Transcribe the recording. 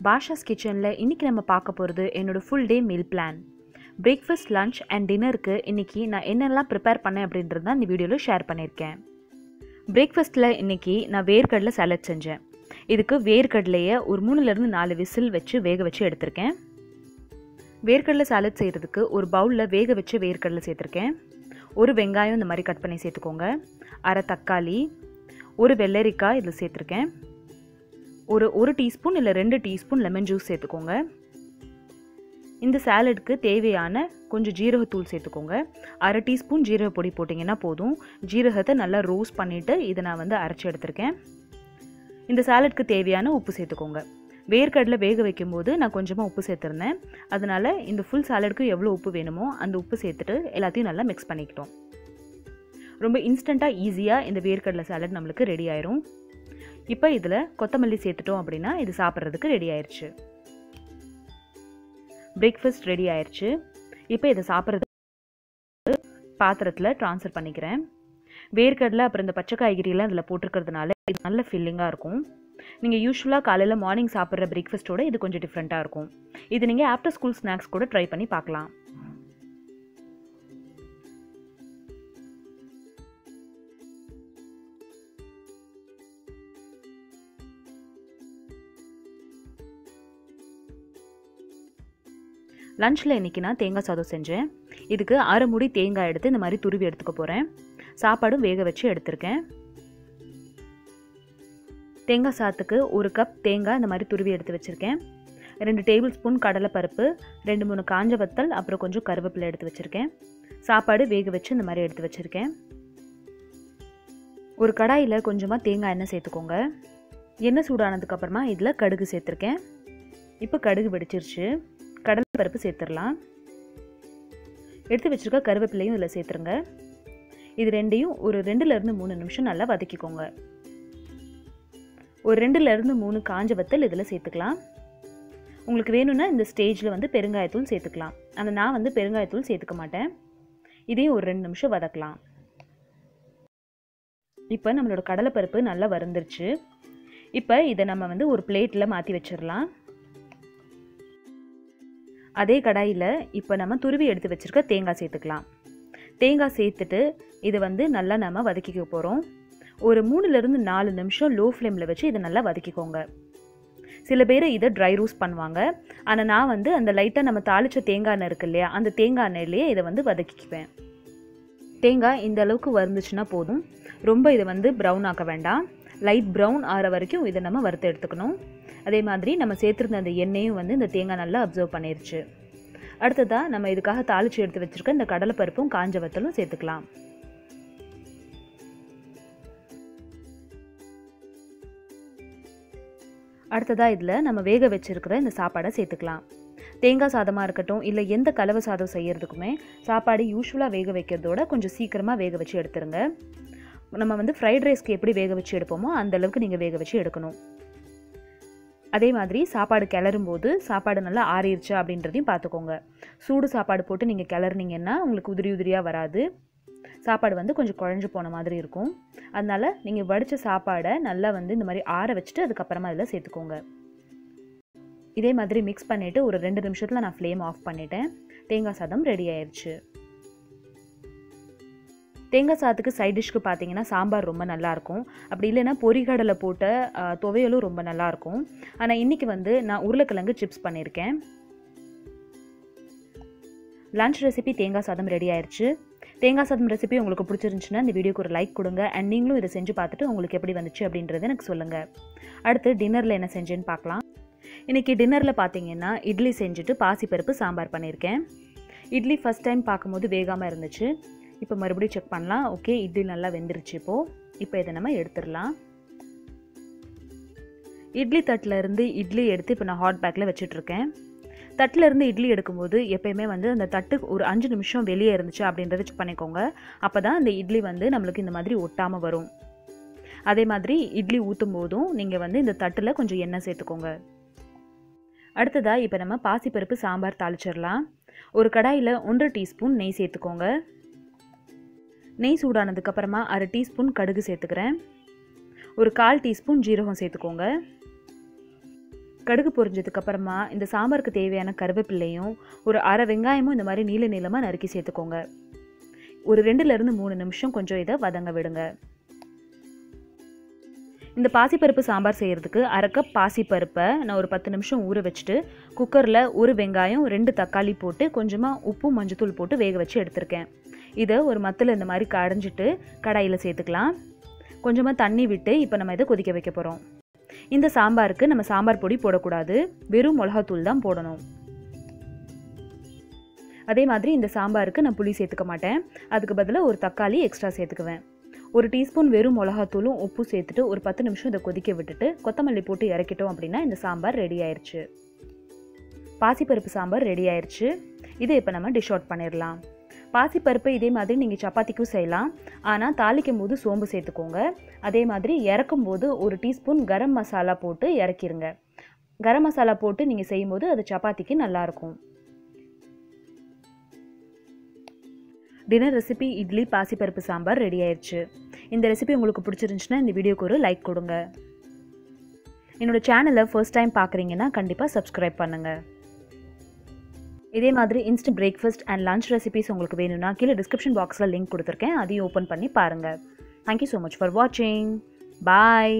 பாஷாஸ் கிச்சனில் இன்றைக்கி நம்ம பார்க்க போகிறது என்னோடய full day meal plan breakfast lunch and டின்னருக்கு இன்றைக்கி நான் என்னெல்லாம் ப்ரிப்பேர் பண்ணேன் அப்படின்றது தான் இந்த வீடியோவில் ஷேர் பண்ணியிருக்கேன். பிரேக்ஃபாஸ்ட்டில் இன்றைக்கி நான் வேர்க்கடலை சாலட் செஞ்சேன். இதுக்கு வேர்க்கடலையை ஒரு மூணுலேருந்து நாலு விசில் வச்சு வேக வச்சு எடுத்திருக்கேன். வேர்க்கடலை சாலட் செய்கிறதுக்கு ஒரு பவுலில் வேக வச்சு வேர்க்கடலை சேர்த்துருக்கேன். ஒரு வெங்காயம் இந்த மாதிரி கட் பண்ணி சேர்த்துக்கோங்க. அரை தக்காளி ஒரு வெள்ளரிக்காய் இதில் சேர்த்துருக்கேன். ஒரு ஒரு டீஸ்பூன் இல்லை ரெண்டு டீஸ்பூன் லெமன் ஜூஸ் சேர்த்துக்கோங்க. இந்த சாலடுக்கு தேவையான கொஞ்சம் ஜீரகத்தூள் சேர்த்துக்கோங்க. அரை டீஸ்பூன் ஜீரக பொடி போட்டிங்கன்னா போதும். ஜீரகத்தை நல்லா ரோஸ்ட் பண்ணிவிட்டு இதை நான் வந்து அரைச்சி எடுத்திருக்கேன். இந்த சாலட்க்கு தேவையான உப்பு சேர்த்துக்கோங்க. வேர்க்கடலை வேக வைக்கும்போது நான் கொஞ்சமாக உப்பு சேர்த்துருந்தேன். அதனால் இந்த ஃபுல் சாலடுக்கு எவ்வளோ உப்பு வேணுமோ அந்த உப்பு சேர்த்துட்டு எல்லாத்தையும் நல்லா மிக்ஸ் பண்ணிக்கிட்டோம். ரொம்ப இன்ஸ்டண்ட்டாக ஈஸியாக இந்த வேர்க்கடலை சாலட் நம்மளுக்கு ரெடி ஆயிரும். இப்போ இதில் கொத்தமல்லி சேர்த்துட்டோம் அப்படின்னா இது சாப்பிட்றதுக்கு ரெடி ஆயிடுச்சு பிரேக்ஃபாஸ்ட் ரெடி ஆயிடுச்சு இப்போ இதை சாப்பிட்றது பாத்திரத்தில் ட்ரான்ஸ்ஃபர் பண்ணிக்கிறேன். வேர்க்கடலை அப்புறம் இந்த பச்சை காய்கறியெல்லாம் இதில் போட்டிருக்கிறதுனால இது நல்ல ஃபில்லிங்காக இருக்கும். நீங்கள் யூஸ்வலாக காலையில் மார்னிங் சாப்பிட்ற பிரேக்ஃபாஸ்ட்டோட இது கொஞ்சம் டிஃப்ரெண்ட்டாக இருக்கும். இது நீங்கள் ஆஃப்டர் ஸ்கூல் ஸ்நாக்ஸ் கூட ட்ரை பண்ணி பார்க்கலாம். லஞ்சில் இன்றைக்கி நான் தேங்காய் சாதம் செஞ்சேன். இதுக்கு அரை முடி தேங்காய் எடுத்து இந்த மாதிரி துருவி எடுத்துக்க போகிறேன் சாப்பாடும் வேக வச்சு எடுத்திருக்கேன். தேங்காய் சாத்துக்கு ஒரு கப் தேங்காய் இந்த மாதிரி துருவி எடுத்து வச்சுருக்கேன். ரெண்டு டேபிள் ஸ்பூன் கடலைப்பருப்பு ரெண்டு மூணு காஞ்ச வத்தல் அப்புறம் கொஞ்சம் கருவேப்பிலை எடுத்து வச்சுருக்கேன். சாப்பாடு வேக வச்சு இந்த மாதிரி எடுத்து வச்சுருக்கேன். ஒரு கடாயில் கொஞ்சமாக தேங்காய் எண்ணெய் சேர்த்துக்கோங்க. எண்ணெய் சூடானதுக்கப்புறமா இதில் கடுகு சேர்த்துருக்கேன். இப்போ கடுகு வெடிச்சிருச்சு. கடலை பருப்பு சேர்த்துடலாம். எடுத்து வச்சுருக்க கருவேப்பிலையும் இதில் சேர்த்துருங்க. இது ரெண்டையும் ஒரு ரெண்டுலேருந்து மூணு நிமிஷம் நல்லா வதக்கிக்கோங்க. ஒரு ரெண்டுலேருந்து மூணு காஞ்ச வத்தல் இதில் சேர்த்துக்கலாம். உங்களுக்கு வேணும்னா இந்த ஸ்டேஜில் வந்து பெருங்காயத்தூள் சேர்த்துக்கலாம். ஆனால் நான் வந்து பெருங்காயத்தூள் சேர்த்துக்க மாட்டேன். இதையும் ஒரு ரெண்டு நிமிஷம் வதக்கலாம். இப்போ நம்மளோட கடலைப்பருப்பு நல்லா வறுந்துருச்சு. இப்போ இதை நம்ம வந்து ஒரு பிளேட்டில் மாற்றி வச்சிடலாம். அதே கடாயில் இப்போ நம்ம துருவி எடுத்து வச்சுருக்க தேங்காய் சேர்த்துக்கலாம். தேங்காய் சேர்த்துட்டு இதை வந்து நல்லா நம்ம வதக்கிக்க போகிறோம் ஒரு மூணுலேருந்து நாலு நிமிஷம் லோ ஃப்ளேமில் வச்சு இதை நல்லா வதக்கிக்கோங்க. சில பேர் இதை ட்ரை ரூஸ் பண்ணுவாங்க. ஆனால் நான் வந்து அந்த லைட்டாக நம்ம தாளித்த தேங்காய் எண்ணெய் இருக்கு இல்லையா அந்த தேங்காய் எண்ணெயிலேயே இதை வந்து வதக்கிக்குவேன். தேங்காய் இந்த அளவுக்கு வந்துச்சுன்னா போதும். ரொம்ப இதை வந்து ப்ரௌன் ஆக்க வேண்டாம். லைட் ப்ரௌன் ஆகிற வரைக்கும் இதை நம்ம வறுத்து எடுத்துக்கணும். அதே மாதிரி நம்ம சேர்த்துருந்த அந்த எண்ணெயும் வந்து இந்த தேங்காய் நல்லா அப்சர்வ் பண்ணிருச்சு. அடுத்ததாக நம்ம இதுக்காக தாளித்து எடுத்து வச்சுருக்க இந்த கடலைப்பருப்பும் காஞ்ச வத்தலும் சேர்த்துக்கலாம். அடுத்ததாக இதில் நம்ம வேக வச்சுருக்கிற இந்த சாப்பாடை சேர்த்துக்கலாம். தேங்காய் சாதமாக இருக்கட்டும் இல்லை எந்த கலவை சாதம் செய்கிறதுக்குமே சாப்பாடு யூஸ்வலாக வேக வைக்கிறதோட கொஞ்சம் சீக்கிரமாக வேக வச்சு எடுத்துருங்க. நம்ம வந்து ஃப்ரைட் ரைஸ்க்கு எப்படி வேக வச்சு எடுப்போமோ அந்த அளவுக்கு நீங்கள் வேக வச்சு எடுக்கணும். அதே மாதிரி சாப்பாடு கிளறும் போது சாப்பாடு நல்லா ஆறிடுச்சா அப்படின்றதையும் பார்த்துக்கோங்க. சூடு சாப்பாடு போட்டு நீங்கள் கிளறினீங்கன்னா உங்களுக்கு உதிரி உதிரியாக வராது. சாப்பாடு வந்து கொஞ்சம் குழஞ்சு போன மாதிரி இருக்கும். அதனால் நீங்கள் வடித்த சாப்பாடை நல்லா வந்து இந்த மாதிரி ஆற வச்சுட்டு அதுக்கப்புறமா அதில் சேர்த்துக்கோங்க. இதே மாதிரி மிக்ஸ் பண்ணிவிட்டு ஒரு ரெண்டு நிமிஷத்தில் நான் ஃப்ளேம் ஆஃப் பண்ணிட்டேன். தேங்காய் சாதம் ரெடி ஆயிடுச்சு தேங்காய் சாதத்துக்கு சைட் டிஷ்க்கு பார்த்தீங்கன்னா சாம்பார் ரொம்ப நல்லாயிருக்கும் அப்படி இல்லைன்னா பொறிகடலை போட்ட துவையலும் ரொம்ப நல்லாயிருக்கும் ஆனால் இன்றைக்கி வந்து நான் உருளைக்கிழங்கு சிப்ஸ் பண்ணியிருக்கேன் லன்ச் ரெசிபி தேங்காய் சாதம் ரெடி ஆயிடுச்சு தேங்காய் சாதம் ரெசிபி உங்களுக்கு பிடிச்சிருந்துச்சுன்னா இந்த வீடியோக்கு ஒரு லைக் கொடுங்க. அண்ட் நீங்களும் இதை செஞ்சு பார்த்துட்டு உங்களுக்கு எப்படி வந்துச்சு அப்படின்றத எனக்கு சொல்லுங்கள் அடுத்து டின்னரில் என்ன செஞ்சேன்னு பார்க்கலாம். இன்றைக்கி டின்னரில் பார்த்தீங்கன்னா இட்லி செஞ்சுட்டு பாசிப்பருப்பு சாம்பார் பண்ணியிருக்கேன் இட்லி ஃபஸ்ட் டைம் பார்க்கும்போது வேகாமல் இருந்துச்சு. இப்போ மறுபடியும் செக் பண்ணலாம். ஓகே இட்லி நல்லா வெந்துருச்சு இப்போது இப்போ இதை நம்ம எடுத்துடலாம். இட்லி தட்டில் இருந்து இட்லி எடுத்து இப்போ நான் ஹாட் பேக்கில் வச்சிட்ருக்கேன் தட்டில் இருந்து இட்லி எடுக்கும்போது எப்பயுமே வந்து அந்த தட்டு ஒரு அஞ்சு நிமிஷம் வெளியே இருந்துச்சு அப்படின்றத செக் பண்ணிக்கோங்க. அப்போ தான் அந்த இட்லி வந்து நம்மளுக்கு இந்த மாதிரி ஒட்டாமல் வரும். அதே மாதிரி இட்லி ஊற்றும் போதும் நீங்கள் வந்து இந்த தட்டில் கொஞ்சம் எண்ணெய் சேர்த்துக்கோங்க. அடுத்ததாக இப்போ நம்ம பாசிப்பருப்பு சாம்பார் தாளிச்சிடலாம். ஒரு கடாயில் ஒன்றரை டீஸ்பூன் நெய் சேர்த்துக்கோங்க. நெய் சூடானதுக்கப்புறமா அரை டீஸ்பூன் கடுகு சேர்த்துக்கிறேன். ஒரு கால் டீஸ்பூன் ஜீரகம் சேர்த்துக்கோங்க. கடுகு பொரிஞ்சதுக்கப்புறமா இந்த சாம்பாருக்கு தேவையான கருவேப்பிள்ளையும் ஒரு அரை வெங்காயமும் இந்த மாதிரி நீல நீளமாக நறுக்கி சேர்த்துக்கோங்க. ஒரு ரெண்டுலேருந்து மூணு நிமிஷம் கொஞ்சம் இதை வதங்க விடுங்க. இந்த பாசிப்பருப்பு சாம்பார் செய்கிறதுக்கு அரை கப் பாசிப்பருப்பை நான் ஒரு பத்து நிமிஷம் ஊற வச்சுட்டு குக்கரில் ஒரு வெங்காயம் ரெண்டு தக்காளி போட்டு கொஞ்சமாக உப்பு மஞ்சத்தூள் போட்டு வேக வச்சு எடுத்திருக்கேன். இதை ஒரு மத்தில் இந்த மாதிரி கடைஞ்சிட்டு கடாயில் சேர்த்துக்கலாம். கொஞ்சமாக தண்ணி விட்டு இப்போ நம்ம இதை கொதிக்க வைக்க போகிறோம் இந்த சாம்பாருக்கு நம்ம சாம்பார் பொடி போடக்கூடாது. வெறும் மிளகாத்தூள் தான் போடணும். அதே மாதிரி இந்த சாம்பாருக்கு நான் புளி சேர்த்துக்க மாட்டேன். அதுக்கு பதிலாக ஒரு தக்காளி எக்ஸ்ட்ரா சேர்த்துக்குவேன். ஒரு டீஸ்பூன் வெறும் மிளகாத்தூளும் உப்பு சேர்த்துட்டு ஒரு பத்து நிமிஷம் இதை கொதிக்க விட்டுட்டு கொத்தமல்லி போட்டு இறக்கிட்டோம் அப்படின்னா இந்த சாம்பார் ரெடி ஆயிடுச்சு பாசிப்பருப்பு சாம்பார் ரெடி ஆயிடுச்சு இதை இப்போ நம்ம டிஷ் அவுட் பண்ணிடலாம். பாசிப்பருப்பு இதே மாதிரி நீங்கள் சப்பாத்திக்கும் செய்யலாம். ஆனால் தாளிக்கும் போது சோம்பு சேர்த்துக்கோங்க. அதே மாதிரி இறக்கும் போது ஒரு டீஸ்பூன் கரம் மசாலா போட்டு இறக்கிருங்க. கரம் மசாலா போட்டு நீங்கள் செய்யும்போது அது சப்பாத்திக்கு நல்லாயிருக்கும். டின்னர் ரெசிபி இட்லி பாசிப்பருப்பு சாம்பார் ரெடி ஆயிடுச்சு இந்த ரெசிபி உங்களுக்கு பிடிச்சிருந்துச்சுன்னா இந்த வீடியோக்கு ஒரு லைக் கொடுங்க. என்னோடய சேனலை ஃபர்ஸ்ட் டைம் பார்க்குறீங்கன்னா கண்டிப்பாக சப்ஸ்கிரைப் பண்ணுங்கள் இதே மாதிரி instant breakfast and lunch recipes உங்களுக்கு வேணும்னா கீழே டிஸ்கிரிப்ஷன் பாக்ஸில் லிங்க் கொடுத்துருக்கேன். அதையும் ஓப்பன் பண்ணி பாருங்கள் தேங்க்யூ ஸோ மச் ஃபார் வாட்சிங் பாய்